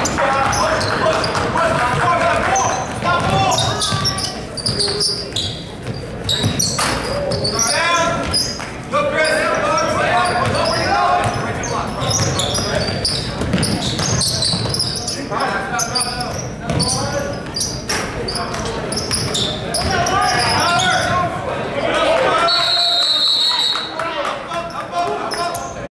Yeah.